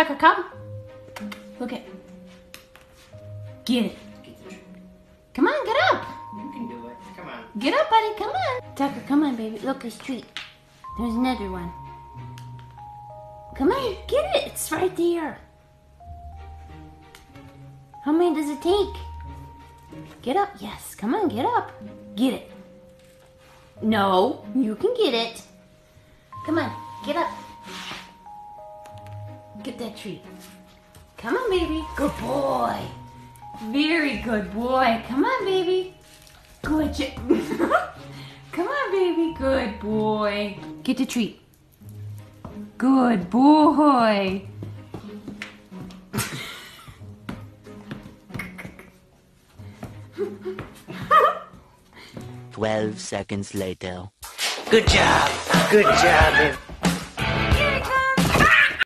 Tucker, come. Look at. Get it. Get treat. Come on, get up. You can do it. Come on. Get up, buddy. Come on. Tucker, come on, baby. Look, his treat. There's another one. Come on, get it. It's right there. How many does it take? Get up. Yes. Come on, get up. Get it. No, you can get it. Get that treat. Come on, baby. Good boy. Very good boy. Come on, baby. Good. Come on, baby. Good boy. Get the treat. Good boy. 12 seconds later. Good job. Good job.